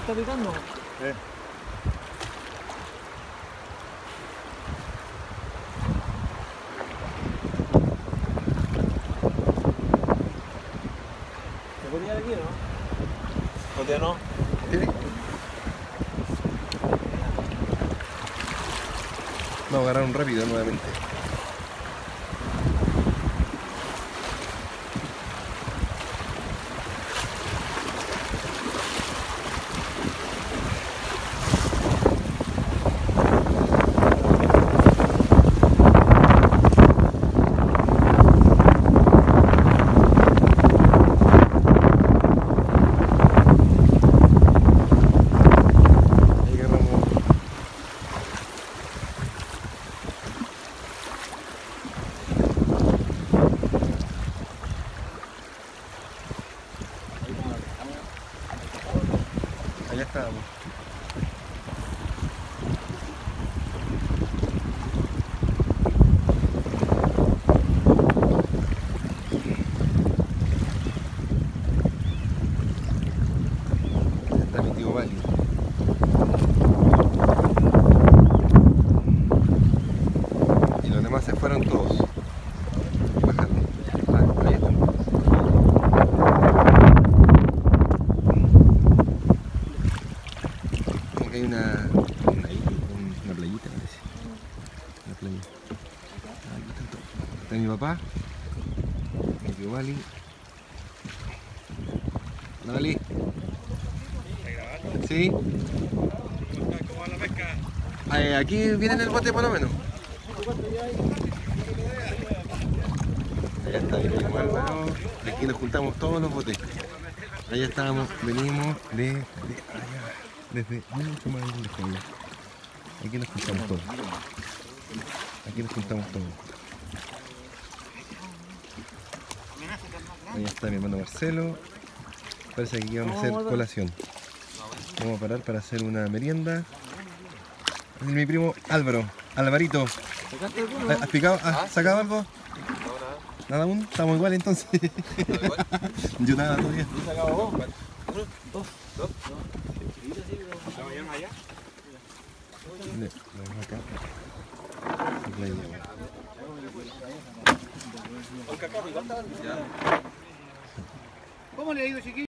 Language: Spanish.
está picando? Eh. ¿Se ponía de aquí no? ¿O te no? Vamos a agarrar un rápido nuevamente. Ahí agarramos Allá estábamos. Y los demás se fueron todos. Bájale. Ah, ahí están. Como que hay una, una, un- una playita, parece. Aquí. Está mi papá, tío Vali. Hola, Vali. Sí. Aquí viene en el bote por lo menos. Aquí nos juntamos todos los botes. Allá estábamos, venimos de, de allá, desde mucho más lejos. Aquí nos juntamos todos. Aquí nos juntamos todos. Allá está mi hermano Marcelo. Parece que aquí vamos a hacer colación. Vamos a parar para hacer una merienda. Es mi primo Álvaro, Alvarito. ¿Has picado? ¿Has sacado algo? Nada aún, estamos igual entonces. Yo nada todavía. ¿Has sacado vos? Dos. Dos. Acá. Y la idea. ¿Con cacao y cuánto? ¿Cómo le ha ido, chiquillo?